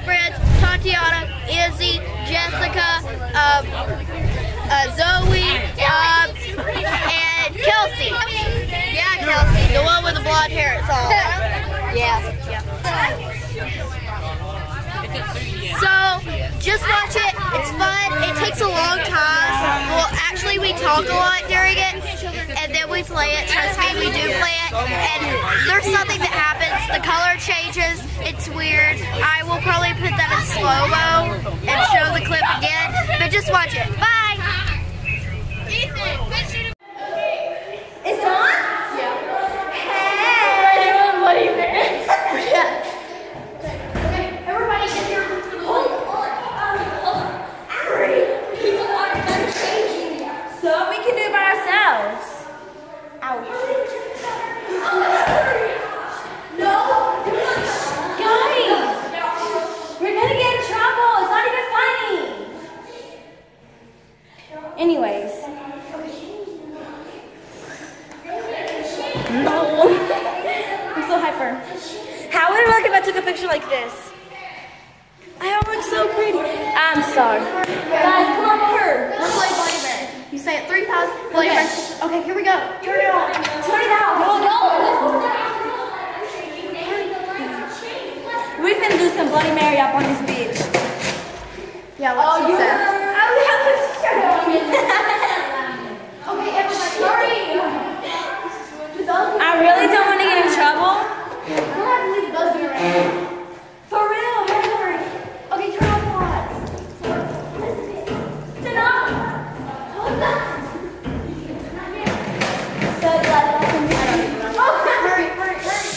Tatiana, Izzy, Jessica, um, uh, Zoe, and Kelsey. Yeah, Kelsey, the one with the blonde hair. It's all. Yeah. So, just watch it. It's fun. It takes a long time. Well, actually, we talk a lot during it, and then we play it. Trust me, we do play it. And there's something that happens. The color changes. It's weird. I will probably put that in slow-mo and show the clip again. But just watch it. Bye! Is it on? Yeah. Hey! What people aren't done changing. So we can do it by ourselves. No. Guys, we're gonna get in trouble. It's not even funny. Anyways. No. I'm so hyper. How would it look if I took a picture like this? I don't look so pretty. I'm sorry. Guys, come on over. Let's play Bloody Mary. You say it three times. Bloody Okay. Mary. Okay, here we go. Turn it on. Turn it out. No, no. We can do some Bloody Mary up on this beach. Yeah, what's she said. okay, everybody, I really don't want to get in trouble. For real, hurry, hurry. Okay, turn off the lights. Turn off. Hold on. So, like, I can do Oh, hurry, hurry, hurry.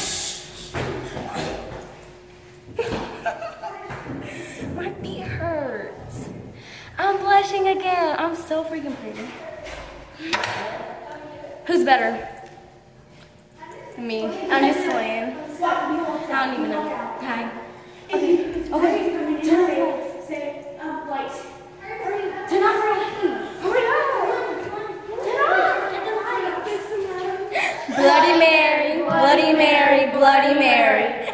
My feet hurts. I'm blushing again. I'm so freaking pretty. Who's better? Me. I'm just playing. I don't even know. Hi. Okay. Okay. Bloody Mary, Bloody Mary, Bloody Mary.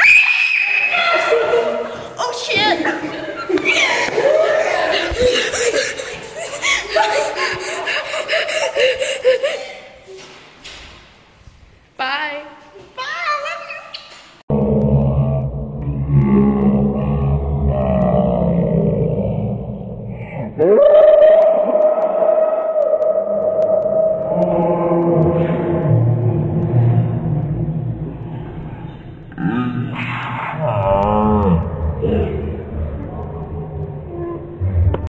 Yeah.